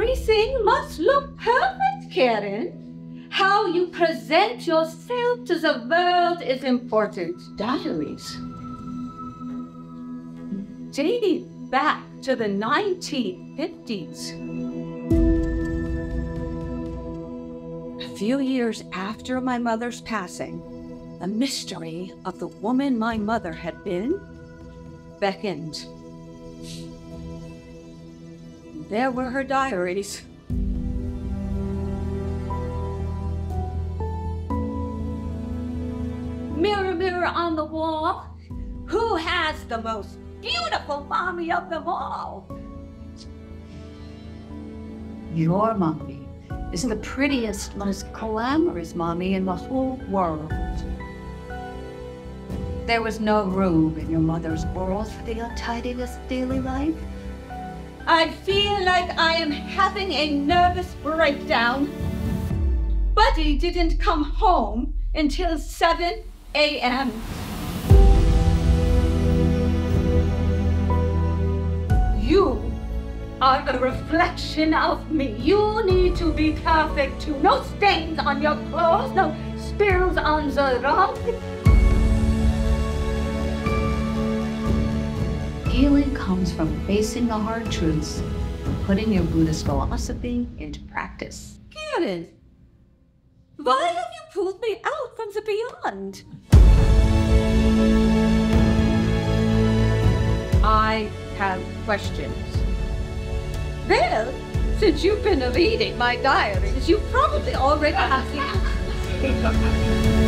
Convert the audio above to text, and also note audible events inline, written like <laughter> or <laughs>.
everything must look perfect, Karin. How you present yourself to the world is important. Diaries. Dating back to the 1950s. A few years after my mother's passing, the mystery of the woman my mother had been beckoned. There were her diaries. Mirror, mirror on the wall, who has the most beautiful mommy of them all? Your mommy is the prettiest, most glamorous mommy in the whole world. There was no room in your mother's world for the untidiness of daily life. I feel like I am having a nervous breakdown. Buddy didn't come home until 7 a.m. You are a reflection of me. You need to be perfect too. No stains on your clothes, no spills on the rug. Healing comes from facing the hard truths and putting your Buddhist philosophy into practice. Karin, why have you pulled me out from the beyond? I have questions. Well, since you've been reading my diaries, you probably already have the answers. <laughs>